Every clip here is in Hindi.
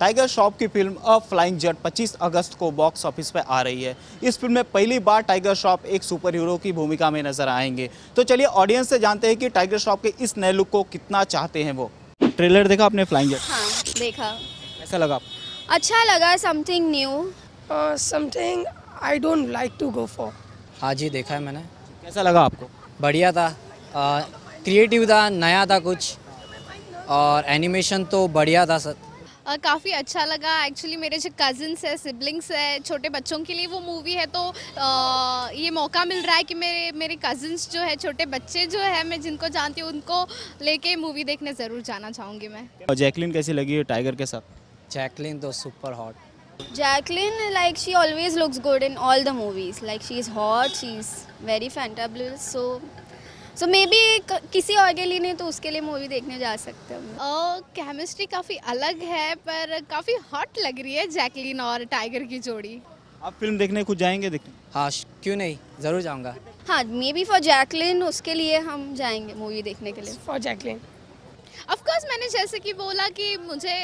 टाइगर श्रॉफ की फ़िल्म अ फ्लाइंग जट 25 अगस्त को बॉक्स ऑफ़िस पर आ रही है। इस फ़िल्म में पहली बार टाइगर श्रॉफ एक सुपर हीरो की भूमिका में नज़र आएँगे। तो चलिए ऑडियंस से जानते हैं कि टाइगर श्रॉफ के इस नए लुक को कितना चाहते हैं वो। ट्रेलर देखा आपने फ्लाइंग जट हाँ देखा। कैसा लगा अच्छा लगा something new Uh, I don't like to go for. आज ही देखा है मैंने। कैसा लगा आपको? बढ़िया था। क्रिएटिव था नया था कुछ। और एनिमेशन तो बढ़िया था सर। काफ़ी अच्छा लगा। एक्चुअली मेरे जो कज़न्स है सिबलिंग्स है छोटे बच्चों के लिए वो मूवी है तो अ, ये मौका मिल रहा है कि मेरे मेरे कज़न्स जो है छोटे बच्चे जो है मैं जिनको जानती हूँ उनको लेके मूवी देखने ज़रूर जाना चाहूँगी मैं। और जैकलिन कैसी लगी है टाइगर के साथ? जैकलिन तो super hot Jacqueline like she always looks good in all the movies. Like she is hot she is very fantabulous so so maybe क- किसी और के लिए नहीं तो उसके लिए मूवी देखने जा सकते हैं हम केमिस्ट्री काफ़ी अलग है पर काफ़ी हॉट लग रही है जैकलिन और टाइगर की जोड़ी। आप फ़िल्म देखने खुद जाएँगे देखने? हाँ क्यों नहीं? ज़रूर जाऊँगा। हाँ मे बी फॉर जैकलिन उसके लिए हम जाएँगे मूवी देखने के लिए। फॉर जैकलिन ऑफ़ कोर्स मैंने जैसे कि बोला कि मुझे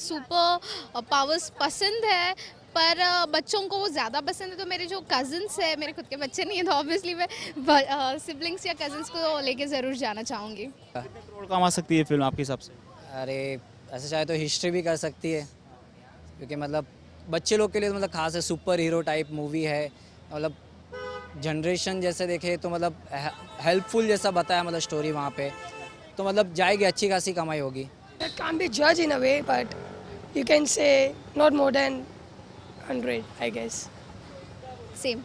सुपर पावर्स पसंद है पर बच्चों को वो ज़्यादा पसंद है तो मेरे जो कज़न्स है मेरे खुद के बच्चे नहीं हैं तो ऑब्वियसली मैं सिबलिंग्स या कज़न्स को लेके ज़रूर जाना चाहूँगी। करोड़ कमा सकती है फ़िल्म आपके हिसाब से? अरे ऐसे चाहे तो हिस्ट्री भी कर सकती है। क्योंकि मतलब बच्चे लोग के लिए तो मतलब खास है सुपर हीरो टाइप मूवी है। मतलब जनरेशन जैसे देखे तो मतलब हेल्पफुल जैसा बताया मतलब स्टोरी वहाँ पे। तो मतलब जाएगी अच्छी खासी कमाई होगी। Can't be judged in a way, but you can say not more than 100, I guess. Same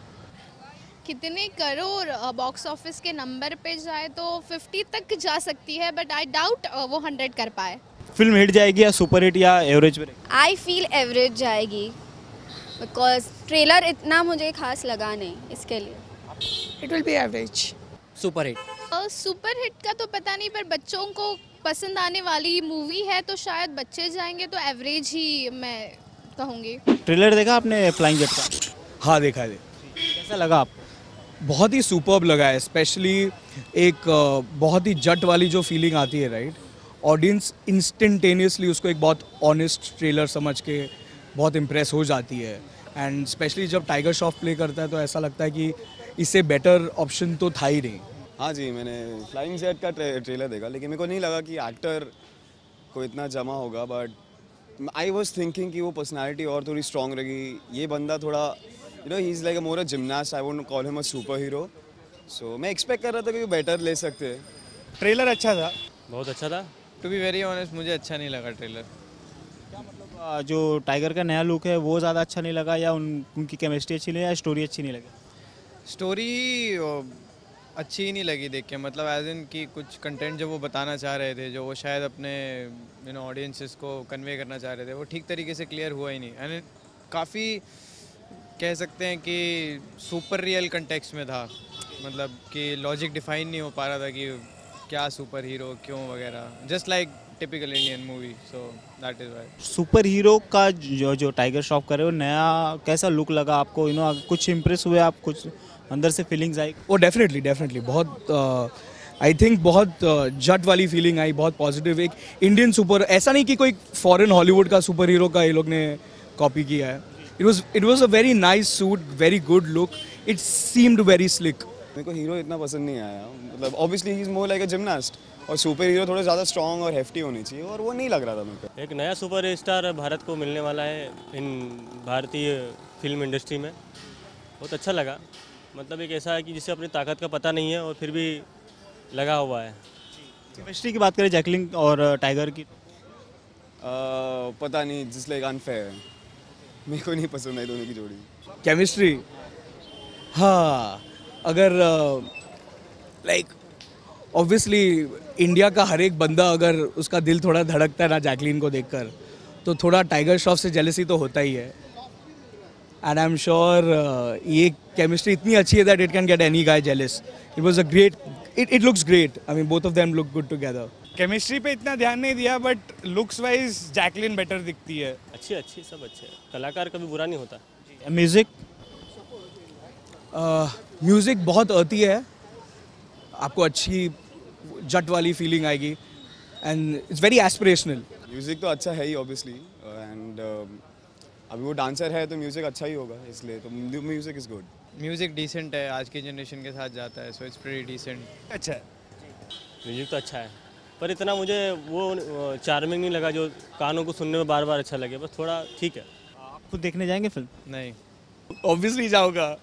कितने करोड़ बॉक्स ऑफ़िस के नंबर पे जाए तो 50 तक जा सकती है बट आई डाउट वो 100 कर पाए। फ़िल्म हिट जाएगी या सुपर हिट या एवरेज आई फील एवरेज जाएगी बिकॉज़ ट्रेलर इतना मुझे खास लगा नहीं इसके लिए। It will be average. Super hit super hit का तो पता नहीं पर बच्चों को पसंद आने वाली मूवी है तो शायद बच्चे जाएँगे तो एवरेज ही मैं कहूँगी ट्रेलर देखा आपने फ्लाइंग जट का? हाँ देखा है। कैसा लगा आपको बहुत ही सुपर्ब लगा है स्पेशली एक बहुत ही जट वाली जो फीलिंग आती है राइट ऑडियंस इंस्टेंटेनियसली उसको एक बहुत ऑनेस्ट ट्रेलर समझ के बहुत इम्प्रेस हो जाती है। एंड स्पेशली जब टाइगर श्रॉफ प्ले करता है तो ऐसा लगता है कि इससे बेटर ऑप्शन तो था ही नहीं। हाँ जी मैंने फ्लाइंग जेट का ट्रे, ट्रेलर देखा लेकिन मेरे को नहीं लगा कि एक्टर को इतना जमा होगा बट आई वॉज़ थिंकिंग कि वो पर्सनैलिटी और थोड़ी स्ट्रॉन्ग रहेगी। ये बंदा थोड़ा you know he is like a more a gymnast I won't call him a super hero so मैं एक्सपेक्ट कर रहा था कि वो बेटर ले सकते हैं। ट्रेलर अच्छा था? बहुत अच्छा था। टू बी वेरी ऑनेस्ट मुझे अच्छा नहीं लगा ट्रेलर आ, जो टाइगर का नया लुक है वो ज़्यादा अच्छा नहीं लगा या उन उनकी केमिस्ट्री अच्छी नहीं या स्टोरी अच्छी नहीं लगी? स्टोरी अच्छी ही नहीं लगी देख के मतलब एज इन की कुछ कंटेंट जो वो बताना चाह रहे थे, जो वो शायद अपने यू नो ऑडियंसिस को कन्वे करना चाह रहे थे, वो ठीक तरीके से क्लियर हुआ ही नहीं। एंड काफ़ी कह सकते हैं कि सुपर रियल कंटेक्स में था। मतलब कि लॉजिक डिफाइन नहीं हो पा रहा था कि क्या सुपर हीरो क्यों वगैरह। Just like typical Indian movie so that is why super hero का जो जो टाइगर श्रॉफ करे वो नया कैसा लुक लगा आपको? यू नो कुछ इम्प्रेस हुए आप? कुछ अंदर से फीलिंग्स आई। वो डेफिनेटली डेफिनेटली बहुत आई uh, थिंक बहुत जट वाली फीलिंग आई बहुत पॉजिटिव एक इंडियन सुपर ऐसा नहीं कि कोई फॉरेन हॉलीवुड का सुपर हीरो का ये लोग ने कॉपी किया है. It was it was a very nice suit very good look it seemed very slick मेरे को हीरो इतना पसंद नहीं आया। मतलब obviously he is more like a gymnast और सुपर हीरो थोड़े ज़्यादा स्ट्रॉन्ग और हेफ्टी होनी चाहिए और वो नहीं लग रहा था मेरे को। एक नया सुपर स्टार भारत को मिलने वाला है इन भारतीय फ़िल्म इंडस्ट्री में। बहुत अच्छा लगा। मतलब एक ऐसा है कि जिसे अपनी ताकत का पता नहीं है और फिर भी लगा हुआ है। केमिस्ट्री की बात करें जैकलिन और टाइगर की। पता नहीं जिस लाइक अनफेयर मेरे को नहीं पसंद आई दोनों की जोड़ी। केमिस्ट्री हाँ। अगर लाइक ऑब्वियसली इंडिया का हर एक बंदा अगर उसका दिल थोड़ा धड़कता है ना जैकलीन को देखकर तो थोड़ा टाइगर श्रॉफ से जेलसी तो होता ही है। एंड आई एम श्योर ये केमिस्ट्री इतनी अच्छी है that it can get any guy jealous it was a great it it looks great I mean both of them look good together chemistry पे इतना ध्यान नहीं दिया but looks wise Jacqueline better दिखती है। अच्छी अच्छी सब अच्छे कलाकार कभी बुरा नहीं होता। म्यूज़िक म्यूज़िक uh, बहुत आती है। आपको अच्छी जट वाली फीलिंग आएगी। And it's very aspirational music तो अच्छा है ही ऑब्वियसली अभी वो डांसर है तो म्यूज़िक अच्छा ही होगा इसलिए तो music is good music decent है आज की जनरेशन के साथ जाता है सो इट्स प्रीटी डिसेंट अच्छा है। म्यूज़िक तो अच्छा है पर इतना मुझे वो चार्मिंग नहीं लगा जो कानों को सुनने में बार बार अच्छा लगे बस थोड़ा ठीक है। आप खुद देखने जाएँगे फ़िल्म? नहीं। ऑब्वियसली जाऊँगा।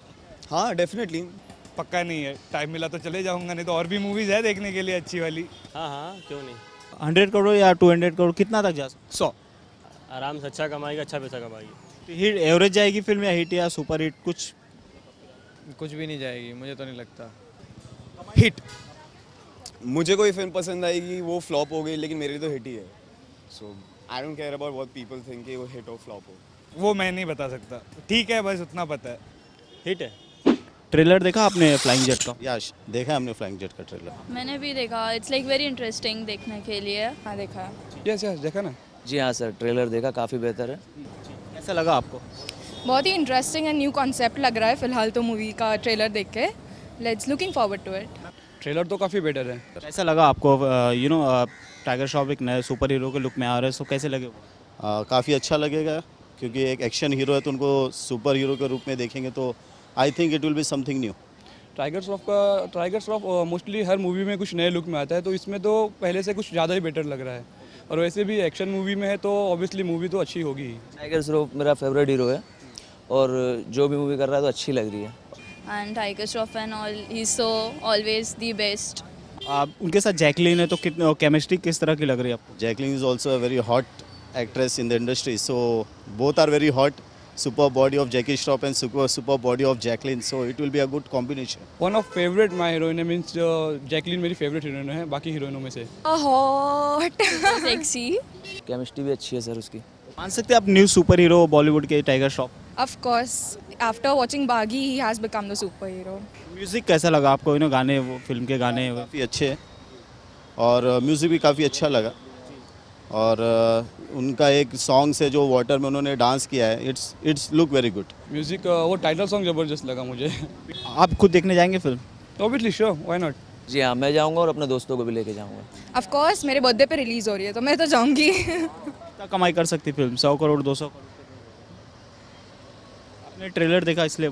हाँ डेफिनेटली पक्का नहीं है टाइम मिला तो चले जाऊँगा नहीं तो और भी मूवीज़ है देखने के लिए अच्छी वाली। हाँ हाँ क्यों नहीं? हंड्रेड करोड़ या टू हंड्रेड करोड़ कितना तक जा सकते सौ। आराम से अच्छा कमाएगी अच्छा पैसा कमाएगी। हिट एवरेज जाएगी फ़िल्म या हिट या सुपर हिट कुछ? कुछ भी नहीं जाएगी मुझे तो नहीं लगता। हिट मुझे कोई फ़िल्म पसंद आएगी वो फ्लॉप हो गई लेकिन मेरे लिए तो हिट ही है। So I don't care about what people think वो हिट और फ्लॉप हो। वो मैं नहीं बता सकता। ठीक है बस उतना पता है। हिट है? ट्रेलर देखा आपने फ्लाइंग जेट का? यश देखा हमने फ्लाइंग जेट का ट्रेलर मैंने भी देखा इट्स लाइक वेरी इंटरेस्टिंग देखने के लिए। हाँ देखा यस यस देखा ना? जी हाँ सर ट्रेलर देखा काफ़ी बेहतर है। कैसा लगा आपको? बहुत ही इंटरेस्टिंग एंड न्यू कॉन्सेप्ट लग रहा है फ़िलहाल तो मूवी का ट्रेलर देख के। Let's looking forward to it trailer तो काफ़ी बेटर है। कैसा लगा आपको यू नो टाइगर श्रॉफ एक नए सुपर हीरो के लुक में आ रहे हैं सो कैसे लगे काफ़ी अच्छा लगेगा क्योंकि एक एक्शन हीरो है तो उनको सुपर हीरो के रूप में देखेंगे तो I think it will be something new Tiger Shroff का टाइगर श्रॉफ मोस्टली हर मूवी में कुछ नए लुक में आता है तो इसमें तो पहले से कुछ ज़्यादा ही बेटर लग रहा है। और वैसे भी एक्शन मूवी में है तो ऑब्वियसली मूवी तो अच्छी होगी टाइगर श्रॉफ मेरा फेवरेट हीरो है। और जो भी मूवी कर रहा है तो अच्छी लग रही है। And Tiger Shroff and all he so always the best आप उनके साथ जैकलिन है तो कितने केमिस्ट्री किस तरह की लग रही है आपको? Jacqueline is also a very hot actress in the industry so both are very hot. Super body of Jackie Shroff and super super body of Jacqueline. So it will be a good combination. One of favourite my heroine means Jacqueline मेरी फेवरेट हीरोइन है बाकी हीरोइनों में से। हॉट सेक्सी केमिस्ट्री भी अच्छी है सर उसकी। मान सकते हैं आप न्यू सुपर हीरो बॉलीवुड के Tiger Shroff of course after watching Baaghi he has become the super hero music कैसा लगा आपको? यू नो गाने वो फ़िल्म के गाने काफ़ी अच्छे हैं। और म्यूज़िक भी काफ़ी अच्छा लगा। और uh, उनका एक सॉन्ग से जो वाटर में उन्होंने डांस किया है it's it's look very good music वो टाइटल सॉन्ग ज़बरदस्त लगा मुझे। आप खुद देखने जाएँगे फ़िल्म? ऑब्वियसली श्योर व्हाई नॉट जी हाँ मैं जाऊँगा और अपने दोस्तों को भी लेके जाऊँगा। ऑफ़ कोर्स मेरे बर्थडे पे रिलीज़ हो रही है तो मैं तो जाऊँगी। कितना कमाई कर सकती फ़िल्म सौ करोड़ दो सौ करोड़? आपने ट्रेलर देखा इसलिए?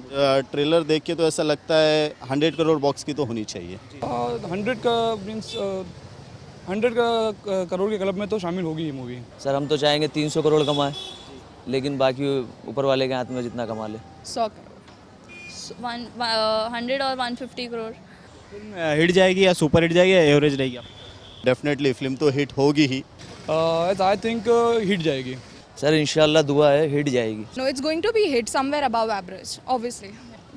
ट्रेलर देख के तो ऐसा लगता है हंड्रेड करोड़ बॉक्स की तो होनी चाहिए। हंड्रेड का मीन्स हंड्रेड करोड़ के क्लब में तो शामिल होगी ये मूवी सर हम तो चाहेंगे तीन सौ करोड़ कमाए लेकिन बाकी ऊपर वाले के हाथ में जितना कमा ले। सौ हंड्रेड और वन फिफ्टी करोड़। हिट जाएगी या सुपर हिट जाएगी या एवरेज रहेगी? डेफिनेटली फ़िल्म तो हिट होगी ही। आई थिंक हिट जाएगी। सर इंशाल्लाह दुआ है हिट जाएगी। No it's going to be hit somewhere above average obviously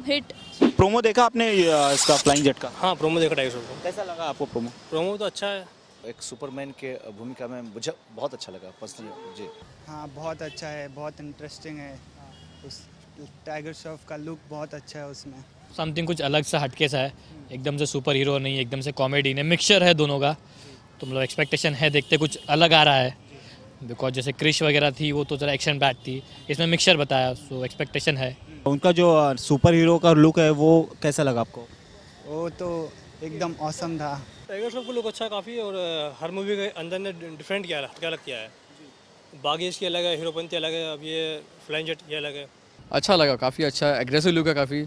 hit promo देखा आपने इसका फ्लाइंग जेट का? हाँ प्रोमो देखा टाइगर श्रॉफ कैसा लगा आपको प्रोमो प्रोमो तो अच्छा है। एक सुपरमैन के भूमिका में मुझे बहुत अच्छा लगा पर्सनली जी। हाँ बहुत अच्छा है बहुत इंटरेस्टिंग है। उस टाइगर श्रॉफ का लुक बहुत अच्छा है उसमें। समथिंग कुछ अलग सा हटके सा है। एकदम से सुपर हीरो नहीं एकदम से कॉमेडी नहीं मिक्सचर है दोनों का। तो मतलब एक्सपेक्टेशन है देखते कुछ अलग आ रहा है। बिकॉज़ जैसे क्रिश वगैरह थी वो तो ज़रा एक्शन बैट थी। इसमें मिक्सचर बताया सो एक्सपेक्टेशन है। उनका जो सुपर हीरो का लुक है वो कैसा लगा आपको? वो तो एकदम औसम था। टाइगर श्रॉफ का लुक अच्छा काफ़ी और हर मूवी के अंदर ने डिफरेंट किया क्या अलग किया है? बागी इसकी अलग है हीरोपंती अलग है अब ये फ्लाइंग जेट ये अलग है। अच्छा लगा काफ़ी अच्छा एग्रेसिव लुक है काफ़ी।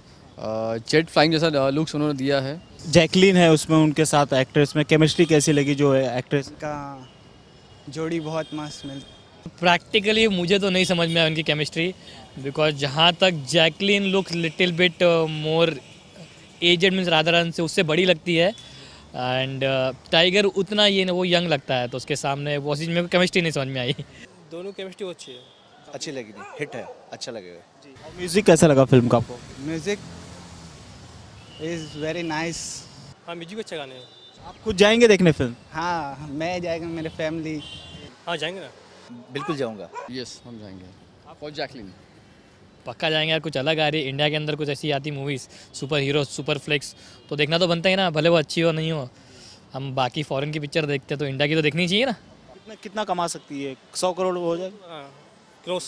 जेट फ्लाइंग जैसा लुक्स उन्होंने दिया है। जैकलिन है उसमें उनके साथ एक्ट्रेस में। केमिस्ट्री कैसी लगी जो है एक्ट्रेस का जोड़ी बहुत मस्त मिल प्रैक्टिकली मुझे तो नहीं समझ में आया उनकी केमिस्ट्री बिकॉज़ जहाँ तक Jacqueline look little bit more aged means राधारन से उससे बड़ी लगती है। एंड टाइगर उतना ये वो यंग लगता है तो उसके सामने वो चीज़ मेरे को केमिस्ट्री नहीं समझ में आई। दोनों केमिस्ट्री अच्छी है। अच्छी लगी नहीं हिट है अच्छा लगेगा म्यूज़िक कैसा लगा फ़िल्म का आपको? म्यूज़िक इज़ वेरी नाइस हाँ म्यूज़िक अच्छे गाने हैं। आप खुद जाएँगे देखने फ़िल्म हाँ मैं जाएगा मेरे फैमिली हाँ जाएँगे ना? बिल्कुल जाऊँगा। यस हम जाएँगे। फॉर जैकलिन पक्का जाएँगे यार कुछ अलग आ रही है। इंडिया के अंदर कुछ ऐसी आती movies super hero super flex तो देखना तो बनता ही ना भले वो अच्छी हो नहीं हो। हम बाकी फॉरेन की पिक्चर देखते हैं तो इंडिया की तो देखनी चाहिए ना। कितना कितना कमा सकती है? सौ करोड़ हो जाएगा हाँ क्लोज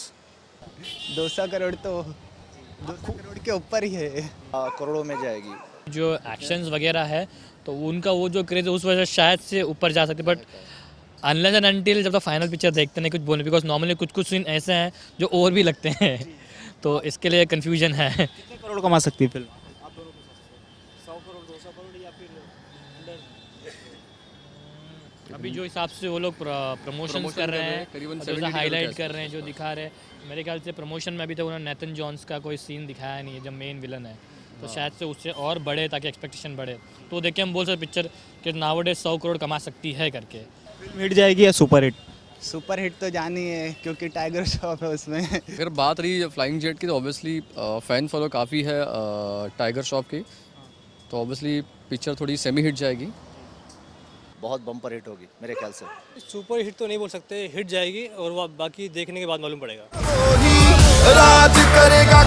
दो सौ करोड़ तो दो सौ करोड़ के ऊपर ही है। करोड़ों में जाएगी। जो एक्शंस वगैरह है तो उनका वो जो क्रेज़ उस वजह शायद से ऊपर जा सकते बट अनलेस एंड अनटिल जब तक फाइनल पिक्चर देखते नहीं कुछ बोलने बिकॉज़ नॉर्मली कुछ कुछ सीन ऐसे हैं जो और भी लगते हैं। तो इसके लिए कन्फ्यूज़न है। कितने करोड़ कमा सकती है फ़िल्म? अभी जो हिसाब से वो लोग प्रमोशन कर रहे हैं करीबन और 70 जैसा के हाईलाइट कर रहे हैं जो दिखा रहे हैं। मेरे ख्याल से प्रमोशन में अभी तक उन्होंने नेथन जॉन्स का कोई सीन दिखाया नहीं है जब मेन विलन है। तो हाँ। शायद से उससे और बढ़े ताकि एक्सपेक्टेशन बढ़े। तो देख के हम बोल सकते पिक्चर कि नावडे सौ करोड़ कमा सकती है करके। हिट जाएगी या सुपर हिट सुपर हिट तो जानी है क्योंकि टाइगर श्रॉफ है उसमें। अगर बात रही फ्लाइंग जेट की तो ऑब्वियसली फ़ैन फॉलो काफ़ी है टाइगर श्रॉफ की। तो ऑब्वियसली पिक्चर थोड़ी सेमी हिट जाएगी। बहुत बम्पर हिट होगी मेरे ख्याल से। सुपर हिट तो नहीं बोल सकते हिट जाएगी और वो बाकी देखने के बाद मालूम पड़ेगा। राज करेगा